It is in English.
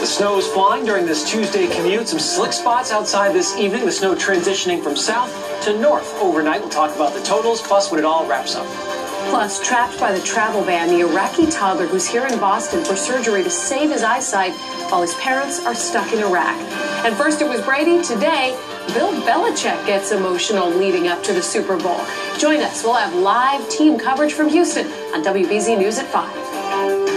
The snow is flying during this Tuesday commute. Some slick spots outside this evening. The snow transitioning from south to north overnight. We'll talk about the totals, plus when it all wraps up. Plus, trapped by the travel ban, the Iraqi toddler who's here in Boston for surgery to save his eyesight while his parents are stuck in Iraq. And first it was Brady. Today, Bill Belichick gets emotional leading up to the Super Bowl. Join us. We'll have live team coverage from Houston on WBZ News at 5.